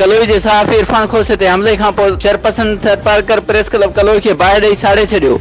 कलोई जे सहाफ़ी इरफान खोसे ते हमले खां पोइ चेयरपर्सन थरपारकर प्रेस क्लब कलोई खे बाहर ॾेई साड़े छॾियो